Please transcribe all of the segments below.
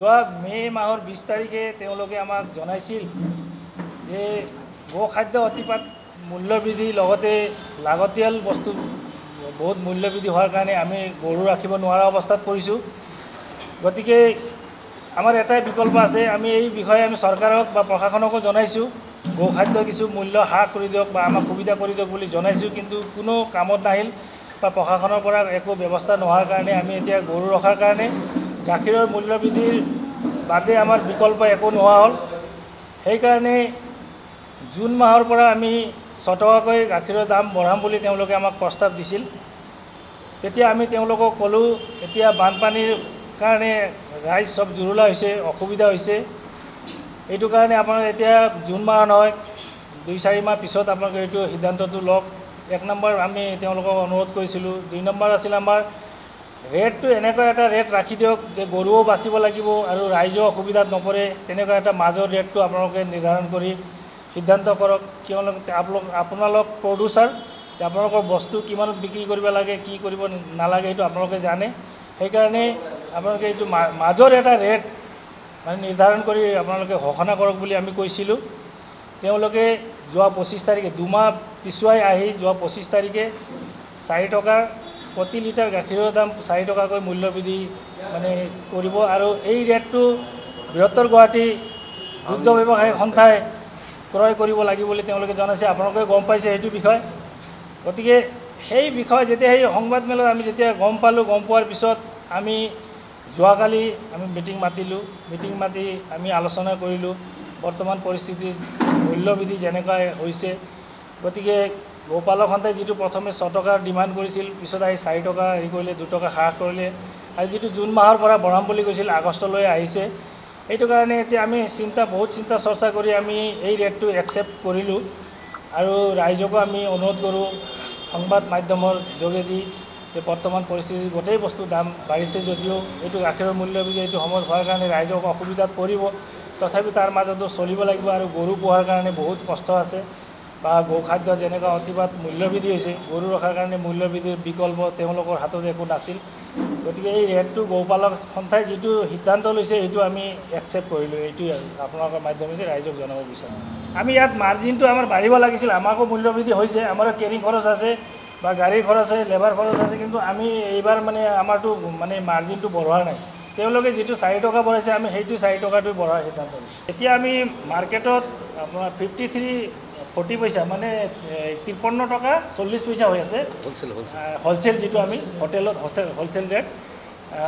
যোৱা মে' মাহৰ বিছ তাৰিখে তেওঁলোকে আমাক জনাইছিল যে গো খাদ্য অতিপাত মূল্যবৃদ্ধি লগতে লাগতিয়াল বস্তু বহুত মূল্যবৃদ্ধি হোৱাৰ কাৰণে আমি গৰু ৰাখিব নোৱাৰা অৱস্থাত পৰিছোঁ। গতিকে আমাৰ এটাই বিকল্প আছে আমি এই বিষয়ে আমি চৰকাৰক বা প্ৰশাসনকো জনাইছোঁ গো খাদ্য কিছু মূল্য হ্ৰাস কৰি দিয়ক বা আমাক সুবিধা কৰি দিয়ক বুলি জনাইছোঁ কিন্তু কোনো কামত নাহিল বা প্ৰশাসনৰ পৰা একো ব্যৱস্থা নোহোৱাৰ কাৰণে আমি এতিয়া গৰু ৰখাৰ কাৰণে গাখীৰৰ মূল্য বৃদ্ধিৰ বাদে আমাৰ বিকল্প একো নোহোৱা হ'ল। সেইকাৰণে জুন মাহৰ পৰা আমি ছটকাকৈ গাখীৰৰ দাম বঢ়াম বুলি তেওঁলোকে আমাক প্ৰস্তাৱ দিছিল। তেতিয়া আমি তেওঁলোকক ক'লোঁ এতিয়া বানপানীৰ কাৰণে ৰাইজ চব জুৰুলা হৈছে অসুবিধা হৈছে। এইটো কাৰণে আপোনালোকে এতিয়া জুন মাহ নহয় দুই চাৰি মাহ পিছত আপোনালোকে এইটো সিদ্ধান্তটো লওক। এক নম্বৰ আমি তেওঁলোকক অনুৰোধ কৰিছিলোঁ। দুই নম্বৰ আছিল আমাৰ ৰেটটো এনেকুৱা এটা ৰেট ৰাখি দিয়ক যে গৰুও বাচিব লাগিব আৰু ৰাইজেও অসুবিধাত নপৰে। তেনেকুৱা এটা মাজৰ ৰেটটো আপোনালোকে নিৰ্ধাৰণ কৰি সিদ্ধান্ত কৰক কিয়নো আপোনালোক আপোনালোক প্ৰডিউচাৰ আপোনালোকৰ বস্তু কিমানত বিক্ৰী কৰিব লাগে কি কৰিব নালাগে সেইটো আপোনালোকে জানে। সেইকাৰণে আপোনালোকে এইটো মাজৰ এটা ৰেট মানে নিৰ্ধাৰণ কৰি আপোনালোকে ঘোষণা কৰক বুলি আমি কৈছিলোঁ। তেওঁলোকে যোৱা পঁচিছ তাৰিখে দুমাহ পিছুৱাই আহি যোৱা পঁচিছ তাৰিখে চাৰি টকাৰ প্ৰতি লিটাৰ গাখীৰৰ দাম চাৰি টকাকৈ মূল্য বৃদ্ধি মানে কৰিব আৰু এই ৰেটটো বৃহত্তৰ গুৱাহাটী দুগ্ধ ব্যৱসায়ী সন্থাই ক্ৰয় কৰিব লাগিব বুলি তেওঁলোকে জনাইছে। আপোনালোকে গম পাইছে সেইটো বিষয়। গতিকে সেই বিষয় যেতিয়া সেই সংবাদমেলত আমি যেতিয়া গম পালোঁ গম পোৱাৰ পিছত আমি যোৱাকালি আমি মিটিং মাতিলোঁ। মিটিং মাতি আমি আলোচনা কৰিলোঁ। বৰ্তমান পৰিস্থিতিত মূল্যবৃদ্ধি যেনেকুৱা হৈছে। গতিকে গৌপালক যিটো প্ৰথমে ছটকাৰ ডিমাণ্ড কৰিছিল পিছত আহি চাৰি টকা হেৰি কৰিলে দুটকা হ্ৰাস কৰিলে। আৰু যিটো জুন মাহৰ পৰা বঢ়াম বুলি কৈছিল আগষ্টলৈ আহিছে। সেইটো কাৰণে এতিয়া আমি চিন্তা বহুত চিন্তা চৰ্চা কৰি আমি এই ৰেটটো একচেপ্ট কৰিলোঁ। আৰু ৰাইজকো আমি অনুৰোধ কৰোঁ সংবাদ মাধ্যমৰ যোগেদি যে বৰ্তমান পৰিস্থিতিত গোটেই বস্তুৰ দাম বাঢ়িছে যদিও এইটো গাখীৰৰ মূল্য এইটো সময়ত হোৱাৰ কাৰণে ৰাইজক অসুবিধাত পৰিব। তথাপি তাৰ মাজতো চলিব লাগিব আৰু গৰু পোহাৰ কাৰণে বহুত কষ্ট আছে। বা গো খাদ্য যেনেকুৱা অতিপাত মূল্যবৃদ্ধি হৈছে গৰু ৰখাৰ কাৰণে মূল্যবৃদ্ধিৰ বিকল্প তেওঁলোকৰ হাতত একো নাছিল। গতিকে এই ৰেটটো গৌপালক সন্থাই যিটো সিদ্ধান্ত লৈছে সেইটো আমি একচেপ্ট কৰিলোঁ। এইটোৱে আৰু। আপোনালোকৰ মাধ্যমেদি ৰাইজক জনাব বিচাৰোঁ। আমি ইয়াত মাৰ্জিনটো আমাৰ বাঢ়িব লাগিছিল আমাকো মূল্যবৃদ্ধি হৈছে আমাৰো কেৰিং খৰচ আছে বা গাড়ীৰ খৰচ আছে লেবাৰ খৰচ আছে কিন্তু আমি এইবাৰ মানে আমাৰতো মানে মাৰ্জিনটো বঢ়োৱা নাই। তেওঁলোকে যিটো চাৰি টকা বঢ়াইছে আমি সেইটো চাৰি টকাটো বঢ়োৱাৰ সিদ্ধান্ত লৈছোঁ। এতিয়া আমি মাৰ্কেটত আপোনাৰ ফিফটি থ্ৰী ফৰ্টি পইচা মানে ত্ৰিপন্ন টকা চল্লিছ পইচা হৈ আছে। হ'লচেল যিটো আমি হোটেলত হ'লচেল হ'লচেল ৰেট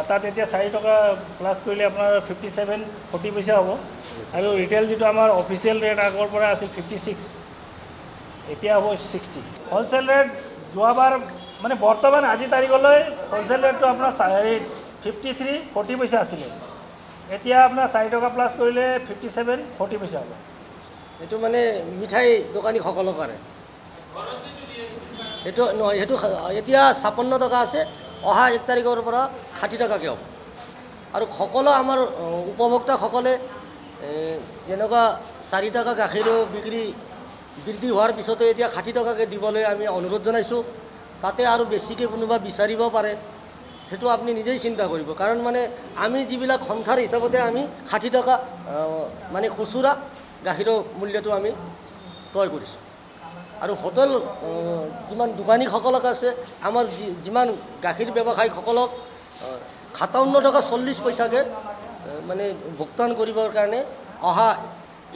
তাত এতিয়া চাৰি টকা প্লাছ কৰিলে আপোনাৰ ফিফটি ছেভেন ফৰ্টি পইচা হ'ব। আৰু ৰিটেইল যিটো আমাৰ অফিচিয়েল ৰেট আগৰ পৰা আছিল ফিফটি ছিক্স এতিয়া হ'ব ছিক্সটি হ'লচেল ৰেট যোৱাবাৰ মানে বৰ্তমান আজি তাৰিখলৈ হ'লচেল ৰেটটো আপোনাৰ হেৰি ফিফটি থ্ৰী ফৰ্টি পইচা আছিলে। এতিয়া আপোনাৰ চাৰি টকা প্লাছ কৰিলে ফিফটি ছেভেন ফৰ্টি পইচা হ'ব। এইটো মানে মিঠাই দোকানীসকলৰ কাৰণে। সেইটো নহয় সেইটো এতিয়া ছাপন্ন টকা আছে অহা এক তাৰিখৰ পৰা ষাঠি টকাকৈ হ'ব। আৰু সকলো আমাৰ উপভোক্তাসকলে যেনেকুৱা চাৰি টকা গাখীৰো বিক্ৰী বৃদ্ধি হোৱাৰ পিছতো এতিয়া ষাঠি টকাকৈ দিবলৈ আমি অনুৰোধ জনাইছোঁ। তাতে আৰু বেছিকৈ কোনোবা বিচাৰিব পাৰে সেইটো আপুনি নিজেই চিন্তা কৰিব। কাৰণ মানে আমি যিবিলাক সন্থাৰ হিচাপতে আমি ষাঠি টকা মানে খুচুৰা গাখীৰৰ মূল্যটো আমি তয় কৰিছোঁ। আৰু হোটেল যিমান দোকানীসকলক আছে আমাৰ যি- যিমান গাখীৰ ব্যৱসায়ীসকলক সাতাৱন্ন টকা চল্লিছ পইচাকৈ মানে ভুগতান কৰিবৰ কাৰণে অহা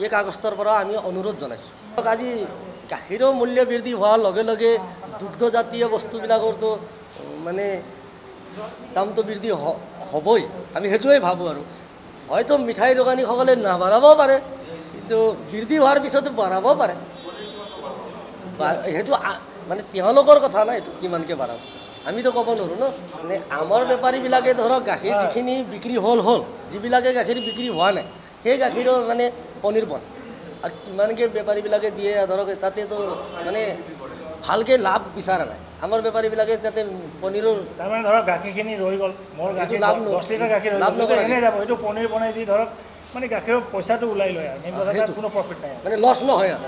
এক আগষ্টৰ পৰা আমি অনুৰোধ জনাইছোঁ। আজি গাখীৰৰ মূল্য বৃদ্ধি হোৱাৰ লগে লগে দুগ্ধজাতীয় বস্তুবিলাকৰতো মানে দামটো বৃদ্ধি হ- হ'বই। আমি সেইটোৱে ভাবোঁ আৰু। হয়তো মিঠাই দোকানীসকলে নাবাঢ়াব পাৰে। কিন্তু বৃদ্ধি হোৱাৰ পিছতো বাঢ়াব পাৰে সেইটো মানে তেওঁলোকৰ কথা নাই এইটো কিমানকৈ বাঢ়াব আমিতো ক'ব নোৱাৰোঁ ন মানে আমাৰ বেপাৰীবিলাকে ধৰক গাখীৰ যিখিনি বিক্ৰী হ'ল হ'ল যিবিলাকে গাখীৰ বিক্ৰী হোৱা নাই সেই গাখীৰৰ মানে পনীৰ বনায় আৰু কিমানকৈ বেপাৰীবিলাকে দিয়ে ধৰক তাতেতো মানে ভালকৈ লাভ বিচৰা নাই আমাৰ বেপাৰীবিলাকে তাতে পনীৰৰ তাৰমানে ধৰক গাখীৰখিনি ৰৈ গ'ল মোৰ গাখীৰ লাভ ন- দহ লিটাৰ গাখীৰ লাভ লাভ নকৰাকে। এনেই যাব এইটো পনীৰ বনাই দি ধৰক মানে গাখীৰৰ পইচাটো ওলাই লয় আৰু মেইন কথা। কোনো প্ৰফিট নাই। মানে লছ নহয় আৰু